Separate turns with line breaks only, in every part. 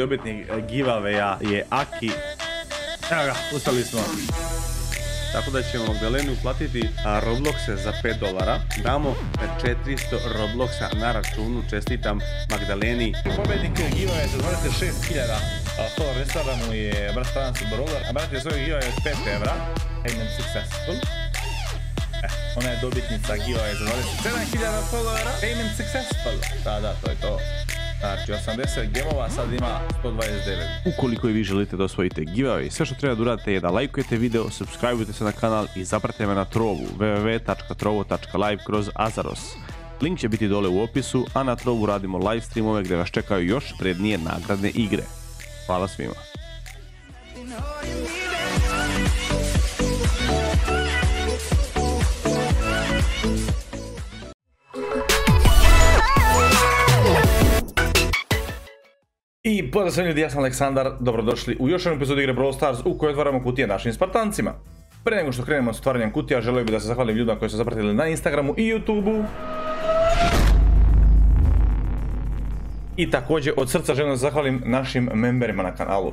Dobitnik giveawaya je Aki. Evo ga, ustali smo. Tako da ćemo Magdaleni uplatiti Robloxe za 5 dolara. Damo 400 Robloxa na računu. Čestitam Magdaleni.
Pobednik giveaway za 26.000 follower na Instagramu je brat Frans Brawler. A brat je svoj giveaway od 5 evra. Payment successful. E, ona je dobitnica giveaway za 27.000 followera. Payment successful. Da, da, to je to. Znači 80 gemova, sad ima 129.
Ukoliko i vi želite da osvojite giveaway, sve što treba da uradite je da lajkujete video, subscribeujte se na kanal i zapratite me na trovu www.trovo.live kroz Azaros. Link će biti dole u opisu, a na trovu radimo live streamove gdje vas čekaju još prednije nagradne igre. Hvala svima.
I pozdrav ljudi, ja sam Aleksandar, dobrodošli u još jednu epizodu igre Brawl Stars u kojoj otvaramo kutije našim Spartancima. Prije nego što krenemo s otvaranjem kutija, želio bih da se zahvalim ljudima koji su zapratili na Instagramu i YouTubeu. I također od srca želim da se zahvalim našim memberima na kanalu.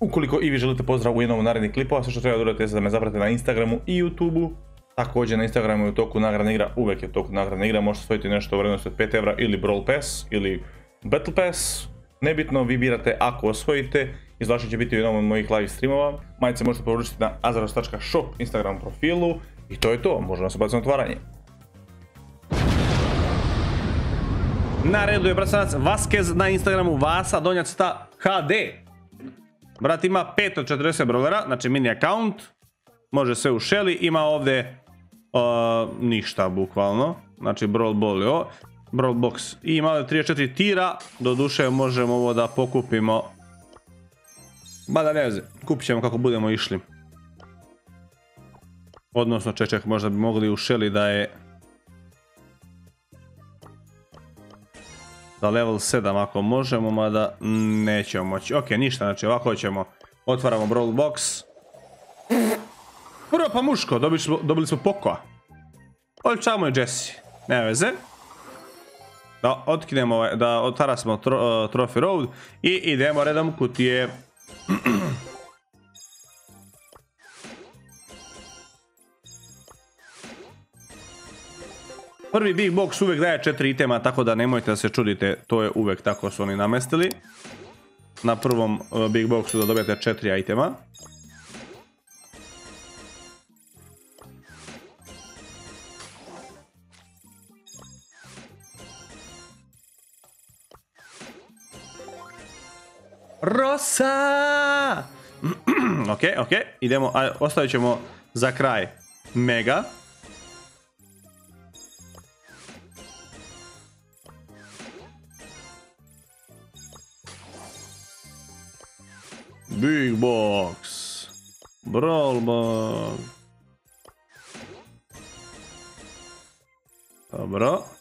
Ukoliko i vi želite pozdrav u jednom od narednih klipova, sve što treba da je da me zapratite na Instagramu i YouTubeu. Također na Instagramu je u toku nagradna igra, uvijek je u toku nagradna igra, možete osvojiti nešto u vrijednosti od 5 evra ili Brawl Pass ili Battle Pass. Nebitno, vi birate ako osvojite, izvlačenje će biti u jednom od mojih live streamova. Majice možete poručiti na azaros.shop Instagram profilu i to je to, možemo se baciti na otvaranje.
Na redu je brasanac Vaskez na Instagramu Vasa Donjacta HD. Brat ima 5 od 40 brawlera, znači mini account. Može sve u Shelly, ima ovdje ništa bukvalno. Znači Brawl Ball je ovo. Brawl Box. I ima 34 tira. Do duše možemo ovo da pokupimo. Ba da ne kupit ćemo kako budemo išli. Odnosno čeček možda bi mogli u da je... Da level 7 ako možemo, mada nećemo moći. Ok, ništa, znači ovako ćemo. Otvaramo Brawl Box. Prvo pa muško, dobili smo, dobili smo pokoa. Oličamo je Jesse. Nema veze. Da otkinemo, ovaj, da otarasimo uh, Trophy Road i idemo redom kutije. Prvi Big Box uvijek daje četiri itema, tako da nemojte da se čudite, to je uvijek tako su oni namestili. Na prvom uh, Big Boxu da dobijete četiri itema. Rosa! ok, ok, idemo, ostavit ćemo za kraj Mega. Big Box. Brawl Box. Dobro.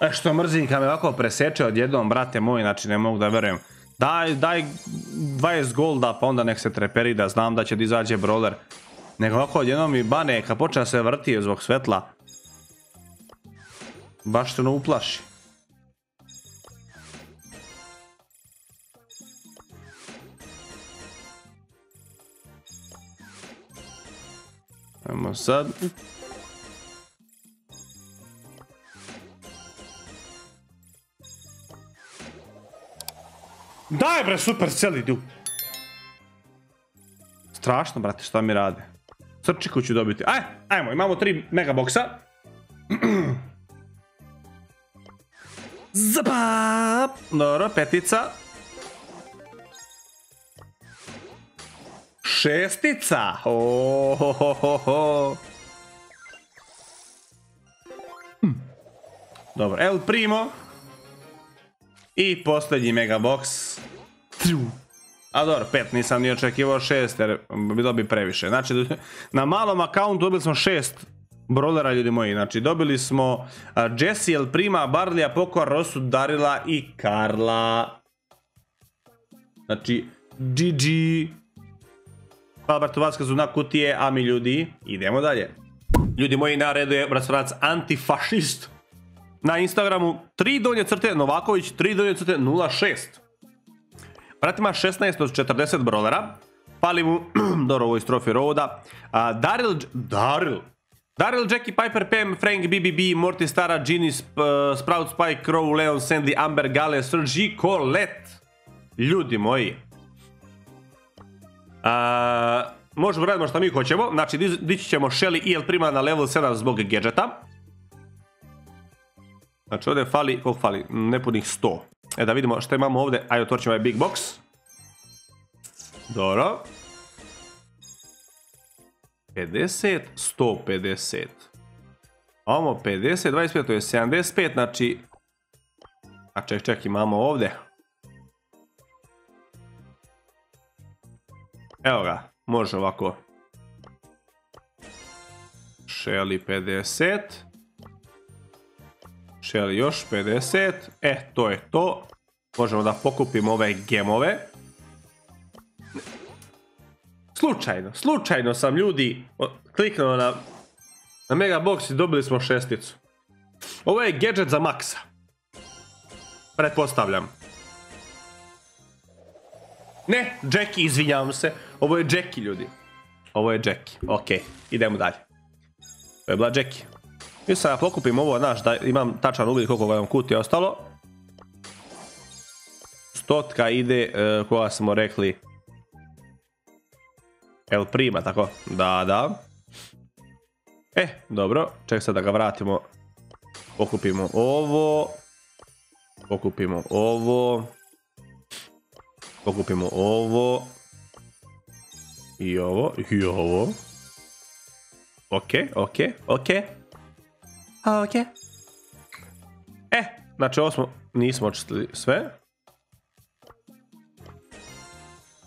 E što mrzim kad me ovako preseče odjednom, brate moj, znači ne mogu da verujem. Daj, daj 20 golda, pa onda nek se treperi da znam da će da izađe brawler. Nego ovako odjednom mi bane, kad počne se vrti zbog svetla. Baš se ono uplaši. Ajmo sad. Daj bre, super cijeli du. Strašno, brate, šta mi rade. Srčiku ću dobiti. Aj, ajmo, imamo tri megaboksa. Zabap! Dobro, petica. Šestica! Ohohoho! Hm. Dobro, El Primo. I posljednji megabox. A dobro, pet, nisam ni očekivao šest jer bi previše. Znači, na malom akauntu dobili smo šest brolera, ljudi moji. Znači, dobili smo Jesse, El Prima, Barlija, Poko, Rosu, Darila i Karla. Znači, GG. Hvala bratu Vaskezu na kutije, a mi ljudi idemo dalje. Ljudi moji, na redu je bratovac antifašist. Na Instagramu 3 donje crte Novaković, 3 donje crte 06. Brat ima 16 od 40 brolera. Pali mu, dobro ovo iz Trophy Roada. A, Daryl, Daryl. Daryl, Jackie, Piper, Pam, Frank, BBB, Morty, Stara, Ginny, uh, Sprout, Spike, Crow, Leon, Sandy, Amber, Gale, Sergi, Colette. Ljudi moji. Možemo radimo što mi hoćemo. Znači, dići ćemo Shelly i El Prima na level 7 zbog gadgeta. Znači, ovdje fali, koliko fali? Nepunih 100. E, da vidimo što imamo ovdje. Ajde, otvorimo ovaj big box. Dobro. 50, 150. Ovo 50, 25, to je 75, znači... A ček, ček, imamo ovdje. Evo ga, može ovako. Shelly 50. Shelly još 50. E, to je to. Možemo da pokupimo ove gemove. Slučajno, slučajno sam ljudi kliknuo na, na Megabox i dobili smo šesticu. Ovo je gadget za Maxa. Pretpostavljam. Ne, Jackie, izvinjavam se. Ovo je Jackie, ljudi. Ovo je Jackie. Ok, idemo dalje. To je bila Jackie. Sad ja pokupim ovo, znaš, da imam tačan uvid koliko vam kuti je ostalo. Stotka ide, e, koja smo rekli, El Prima, tako? Da, da. E, dobro, ček sad da ga vratimo. Pokupimo ovo. Pokupimo ovo. Pokupimo ovo. I ovo, i ovo. Ok, ok, ok. A, ok. E, znači ovo smo, nismo očistili sve.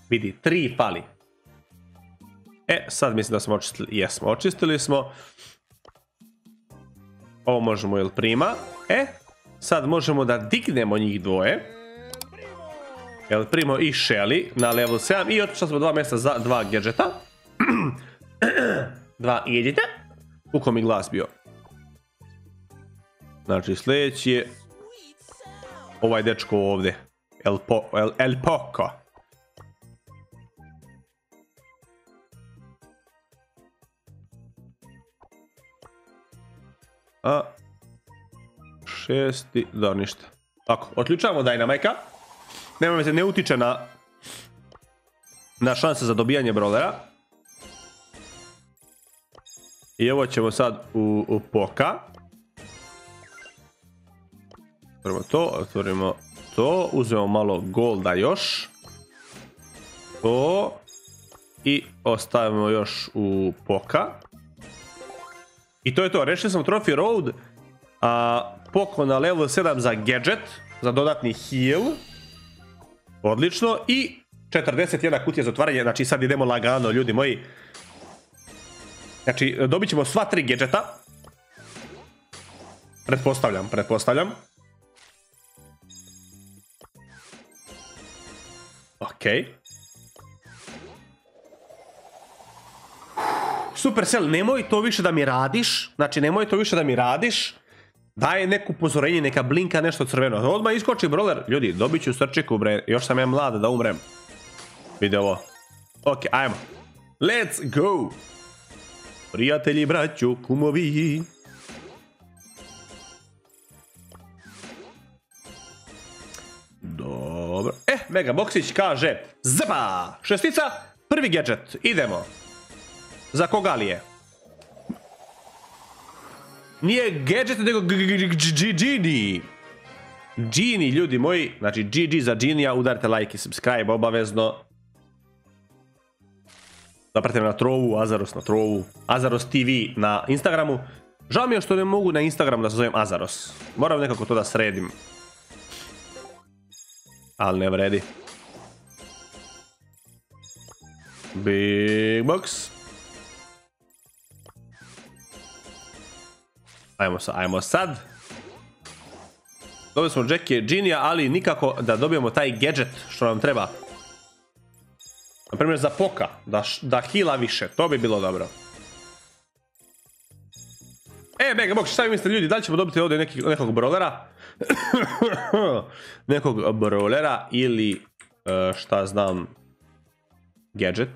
Vidi, tri fali. E, sad mislim da smo očistili, jesmo, očistili smo. Ovo možemo jel prima. E, sad možemo da dignemo njih dvoje. Jel primo i Shelly na level 7 i otišli smo dva mjesta za dva gadgeta. dva gadgeta. Uko mi glas bio. Znači sljedeći je ovaj dečko ovdje. El, po, El, El Poco. A šesti, da ništa. Tako, otključavamo Dynamika. Nema se ne utiče na na šanse za dobijanje brolera. I ovo ćemo sad u, u poka. Otvorimo to, otvorimo to, uzmemo malo golda još. To. I ostavimo još u poka. I to je to, rešili smo Trophy Road. A, poko na level 7 za gadget, za dodatni heal. Odlično. I 41 kutija za otvaranje, znači sad idemo lagano, ljudi moji. Znači, dobit ćemo sva tri gadgeta. Pretpostavljam, pretpostavljam. Okej. Supercell, nemoj to više da mi radiš. Znači, nemoj to više da mi radiš. Daj neku upozorenje, neka blinka nešto crveno. Odmah iskoči broler. Ljudi, dobit ću srčiku, bre. Još sam ja mlad da umrem. Vidi ovo. Ok, ajmo. Let's go. Prijatelji, braću, kumovi. Dobro. E, Mega Boksić kaže, zba, šestica, prvi gadget, idemo. Za koga li je? Nije gadget, nego Genie. Genie, ljudi moji. Znači, GG za Genija, udarite like i subscribe obavezno. Zapratite me na Trovu, Azaros na Trovu, Azaros TV na Instagramu. Žao mi je što ne mogu na Instagramu da se zovem Azaros. Moram nekako to da sredim. Ali ne vredi. Big box. Ajmo, sa, ajmo sad. Dobili smo Jackie Genija, ali nikako da dobijemo taj gadget što nam treba. Naprimjer, Primjer za poka, da, da hila više, to bi bilo dobro. E, Megabox, šta vi mislite ljudi, da li ćemo dobiti ovdje neki, nekog brolera? nekog brolera ili, e, šta znam, gadget?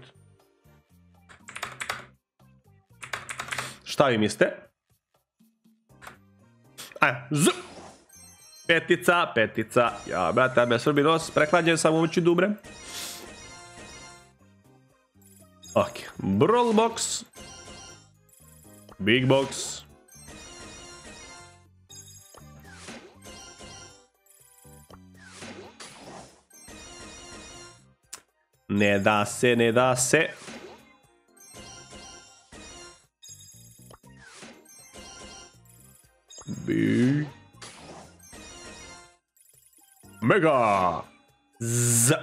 Šta vi mislite? Ajde, z! Petica, petica. Ja, brate, me srbi nos, preklađen sam ući dubre. Ok, Brawl Box. Big Box. Ne da se, ne da se. Bi. Mega. Z.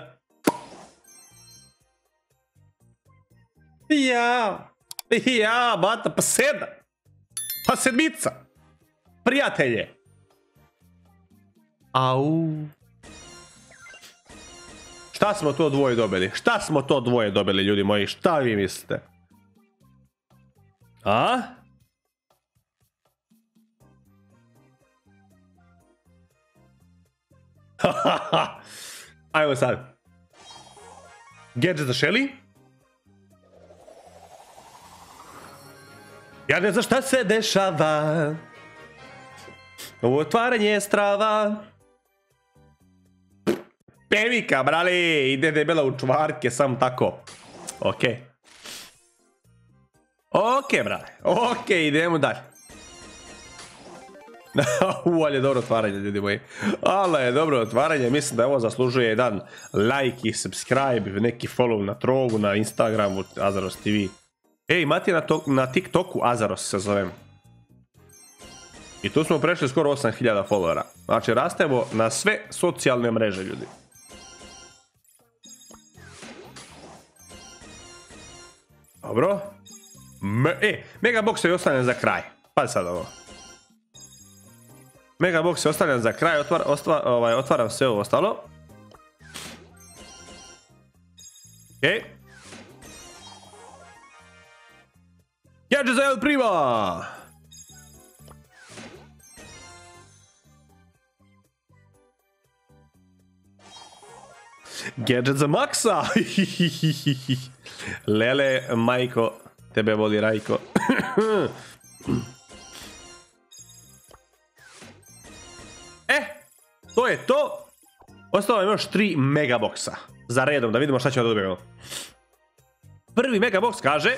Ja. Ja, bata, pa sedam. Pa sedmica. Prijatelje. Au. Šta smo to dvoje dobili? Šta smo to dvoje dobili, ljudi moji? Šta vi mislite? A? Ajmo sad. Gadget za Shelly. Ja ne znam šta se dešava. Ovo otvaranje je strava. Pevika, brale, ide debela u čvarke, sam tako. Okej. Okej, brale. Okej, idemo dalje. U, ali je dobro otvaranje, ljudi moji. Ali je dobro otvaranje, mislim da ovo zaslužuje jedan like i subscribe, neki follow na trogu, na Instagramu, Azaros TV. Ej, Mati na, na TikToku Azaros se zovem. I tu smo prešli skoro 8000 followera. Znači, rastemo na sve socijalne mreže, ljudi. Dobro. Me, e, Megabox je ostavljen za kraj. Pa sad ovo. Megabox je ostavljen za kraj, otvar, ostva, ovaj, otvaram sve ovo ostalo. Okej. Gadget za El Prima! Gadget za Maxa! Lele, majko, tebe voli Rajko. e, to je to. Ostalo nam još tri megaboksa. Za redom, da vidimo šta ćemo dobijemo. Prvi megaboks kaže...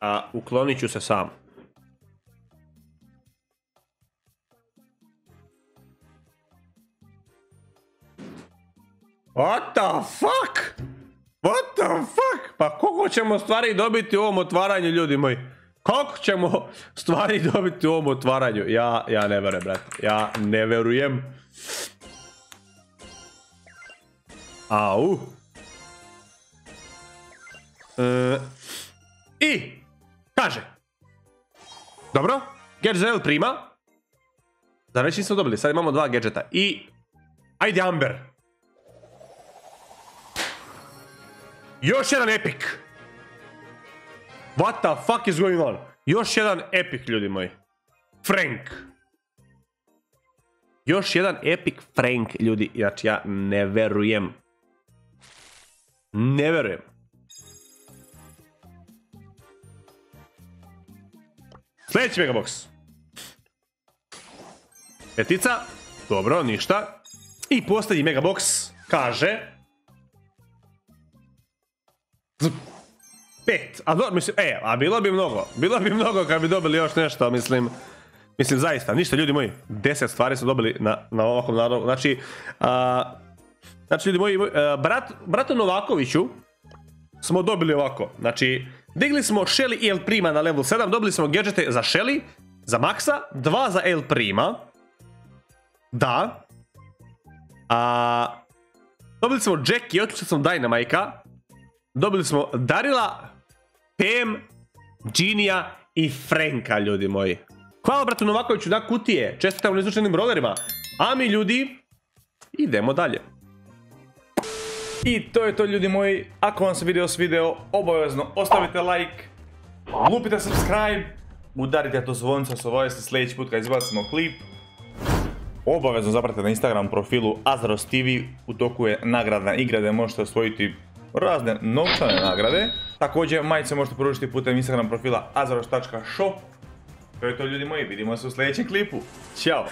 A uklonit ću se sam. What the fuck? What the fuck? Pa koliko ćemo stvari dobiti u ovom otvaranju, ljudi moji? Koliko ćemo stvari dobiti u ovom otvaranju? Ja, ja ne verujem, brate. Ja ne verujem. Au. E, I, kaže. Dobro, Gerzel prima. Već nismo dobili, sad imamo dva gadgeta. I, ajde Amber. Još jedan epic. What the fuck is going on? Još jedan epic, ljudi moji. Frank. Još jedan epic Frank, ljudi. Znači, ja ne verujem. Ne verujem. Sljedeći megabox. Petica. Dobro, ništa. I posljednji megabox kaže... Pet. A do, mislim, e, a bilo bi mnogo. Bilo bi mnogo kad bi dobili još nešto, mislim. Mislim, zaista, ništa, ljudi moji. Deset stvari su dobili na, na ovakvom narodu. Znači, a, znači, ljudi moji, brat, bratu Novakoviću smo dobili ovako. Znači, digli smo Shelly i El Prima na level 7, dobili smo gadgete za Shelly, za Maxa, dva za El Prima. Da. A, dobili smo Jackie, otišli smo Dynamika. Dobili smo Darila, Pam, Ginija i Franka, ljudi moji. Hvala bratu Novakoviću na kutije. Čestitam na izvučenim rollerima. A mi ljudi, idemo dalje.
I to je to ljudi moji, ako vam se video svideo, obavezno ostavite like, lupite subscribe, udarite to zvonce s obavijesti sljedeći put kad izbacimo klip. Obavezno zapratite na Instagram profilu Azros TV, u toku je nagradna igra gdje možete osvojiti razne novčane nagrade. Također majice možete poručiti putem Instagram profila azros.shop. To je to ljudi moji, vidimo se u sljedećem klipu. Ćao!